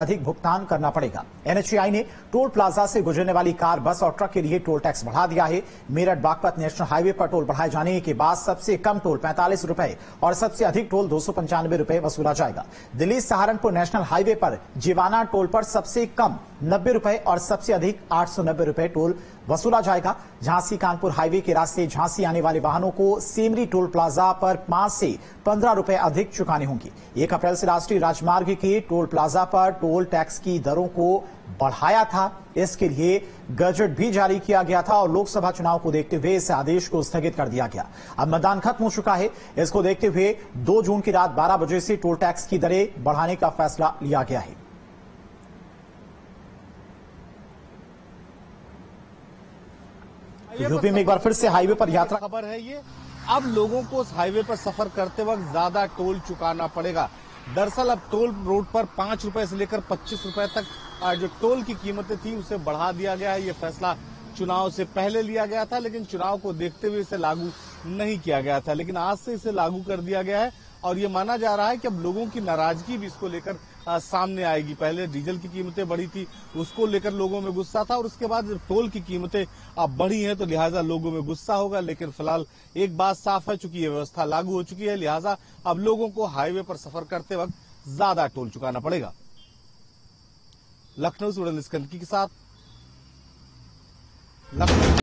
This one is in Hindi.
अधिक भुगतान करना पड़ेगा। एनएचआई ने टोल प्लाजा से गुजरने वाली कार, बस और ट्रक के लिए टोल टैक्स बढ़ा दिया है। मेरठ बागपत नेशनल हाईवे पर टोल बढ़ाए जाने के बाद सबसे कम टोल पैंतालीस रुपए और सबसे अधिक टोल दो रुपए वसूला जाएगा। दिल्ली सहारनपुर नेशनल हाईवे पर जीवाना टोल पर सबसे कम नब्बे रुपए और सबसे अधिक आठ सौ नब्बे रुपए टोल वसूला जाएगा। झांसी, कानपुर हाईवे के रास्ते झांसी आने वाले वाहनों को सेमरी टोल प्लाजा पर पाँच से पंद्रह रुपए अधिक चुकाने होंगे। एक अप्रैल से राष्ट्रीय राजमार्ग के टोल प्लाजा पर टोल टैक्स की दरों को बढ़ाया था। इसके लिए गजट भी जारी किया गया था और लोकसभा चुनाव को देखते हुए इस आदेश को स्थगित कर दिया गया। अब मतदान खत्म हो चुका है। इसको देखते हुए 2 जून की रात 12 बजे से टोल टैक्स की दरें बढ़ाने का फैसला लिया गया है। यूपी में एक बार फिर से हाईवे पर यात्रा खबर है ये। अब लोगों को उस हाईवे पर सफ़र करते वक्त ज़्यादा टोल चुकाना पड़ेगा। दरअसल अब टोल रोड पर पाँच रुपए से लेकर पच्चीस रुपए तक जो टोल की कीमतें थी, उसे बढ़ा दिया गया है। ये फैसला चुनाव से पहले लिया गया था, लेकिन चुनाव को देखते हुए इसे लागू नहीं किया गया था। लेकिन आज से इसे लागू कर दिया गया है। और ये माना जा रहा है कि अब लोगों की नाराज़गी भी इसको लेकर सामने आएगी। पहले डीजल की कीमतें बढ़ी थी, उसको लेकर लोगों में गुस्सा था और उसके बाद टोल की कीमतें अब बढ़ी हैं तो लिहाजा लोगों में गुस्सा होगा, लेकिन फ़िलहाल एक बात साफ़ है, चूँकि ये व्यवस्था लागू हो चुकी है, लिहाजा अब लोगों को हाईवे पर सफ़र करते वक्त ज़्यादा टोल चुकाना पड़ेगा। लखनऊ से स्कंदकी के साथ। लखनऊ